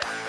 Bye.